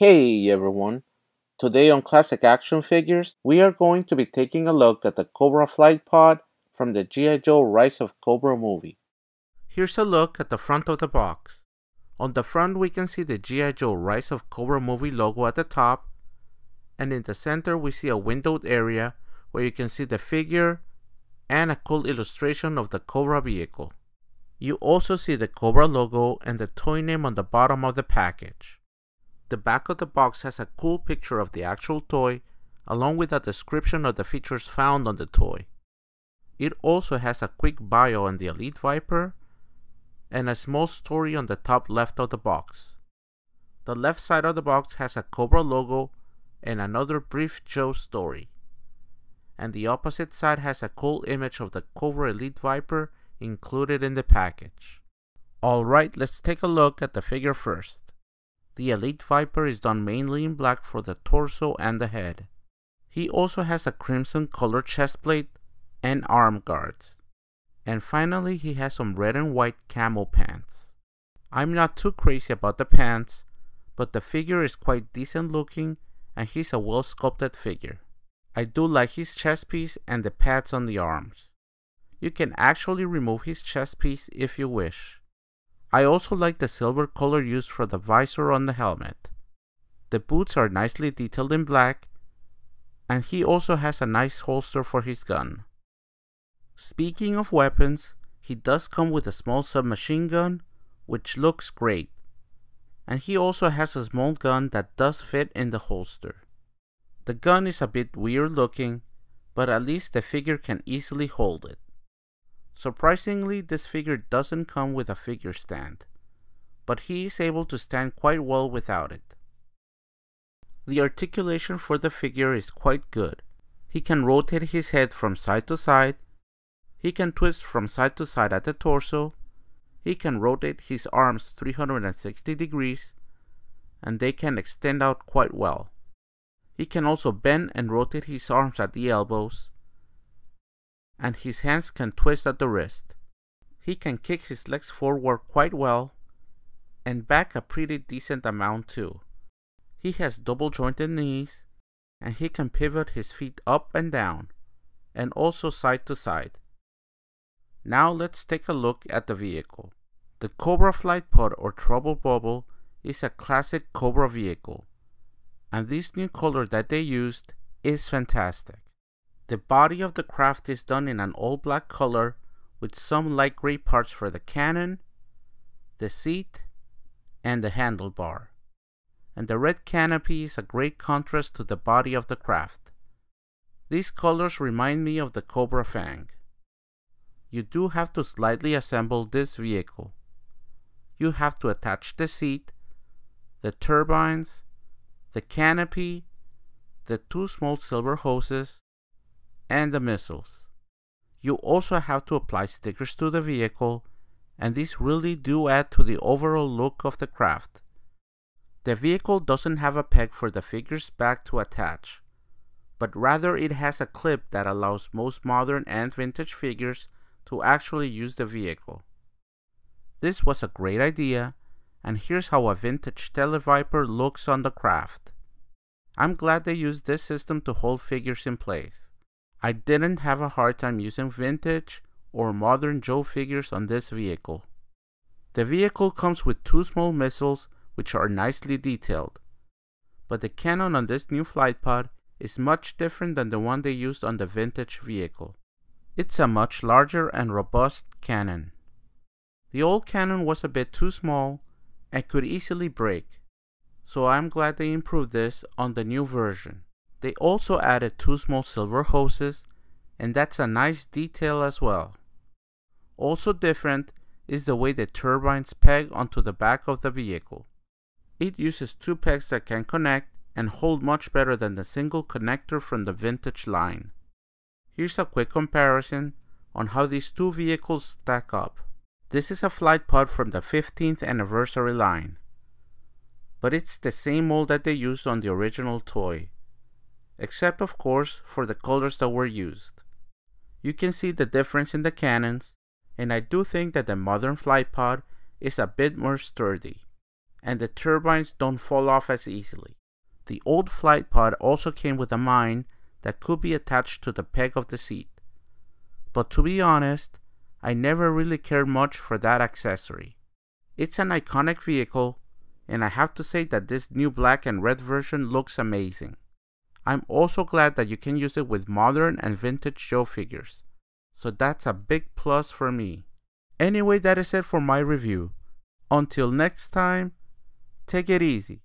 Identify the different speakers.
Speaker 1: Hey everyone! Today on Classic Action Figures, we are going to be taking a look at the Cobra Flight Pod from the G.I. Joe Rise of Cobra movie. Here's a look at the front of the box. On the front we can see the G.I. Joe Rise of Cobra movie logo at the top, and in the center we see a windowed area where you can see the figure and a cool illustration of the Cobra vehicle. You also see the Cobra logo and the toy name on the bottom of the package. The back of the box has a cool picture of the actual toy, along with a description of the features found on the toy. It also has a quick bio on the Elite Viper and a small story on the top left of the box. The left side of the box has a Cobra logo and another brief Joe story. And the opposite side has a cool image of the Cobra Elite Viper included in the package. Alright, let's take a look at the figure first. The Elite Viper is done mainly in black for the torso and the head. He also has a crimson colored chest plate and arm guards. And finally he has some red and white camo pants. I'm not too crazy about the pants, but the figure is quite decent looking and he's a well sculpted figure. I do like his chest piece and the pads on the arms. You can actually remove his chest piece if you wish. I also like the silver color used for the visor on the helmet. The boots are nicely detailed in black, and he also has a nice holster for his gun. Speaking of weapons, he does come with a small submachine gun, which looks great. And he also has a small gun that does fit in the holster. The gun is a bit weird looking, but at least the figure can easily hold it. Surprisingly, this figure doesn't come with a figure stand, but he is able to stand quite well without it. The articulation for the figure is quite good. He can rotate his head from side to side, he can twist from side to side at the torso, he can rotate his arms 360 degrees, and they can extend out quite well. He can also bend and rotate his arms at the elbows, and his hands can twist at the wrist. He can kick his legs forward quite well and back a pretty decent amount too. He has double jointed knees and he can pivot his feet up and down and also side to side. Now let's take a look at the vehicle. The Cobra Flight Pod or Trouble Bubble is a classic Cobra vehicle and this new color that they used is fantastic. The body of the craft is done in an all black color with some light gray parts for the cannon, the seat, and the handlebar. And the red canopy is a great contrast to the body of the craft. These colors remind me of the Cobra Fang. You do have to slightly assemble this vehicle. You have to attach the seat, the turbines, the canopy, the two small silver hoses, and the missiles. You also have to apply stickers to the vehicle, and these really do add to the overall look of the craft. The vehicle doesn't have a peg for the figure's back to attach, but rather it has a clip that allows most modern and vintage figures to actually use the vehicle. This was a great idea, and here's how a vintage Televiper looks on the craft. I'm glad they used this system to hold figures in place. I didn't have a hard time using vintage or modern Joe figures on this vehicle. The vehicle comes with two small missiles which are nicely detailed, but the cannon on this new flight pod is much different than the one they used on the vintage vehicle. It's a much larger and robust cannon. The old cannon was a bit too small and could easily break, so I'm glad they improved this on the new version. They also added two small silver hoses and that's a nice detail as well. Also different is the way the turbines peg onto the back of the vehicle. It uses two pegs that can connect and hold much better than the single connector from the vintage line. Here's a quick comparison on how these two vehicles stack up. This is a flight pod from the 15th anniversary line, but it's the same mold that they used on the original toy except of course for the colors that were used. You can see the difference in the cannons, and I do think that the modern flight pod is a bit more sturdy. and the turbines don't fall off as easily. The old flight pod also came with a mine that could be attached to the peg of the seat. But to be honest, I never really cared much for that accessory. It's an iconic vehicle, and I have to say that this new black and red version looks amazing. I'm also glad that you can use it with modern and vintage Joe figures, so that's a big plus for me. Anyway, that is it for my review. Until next time, take it easy.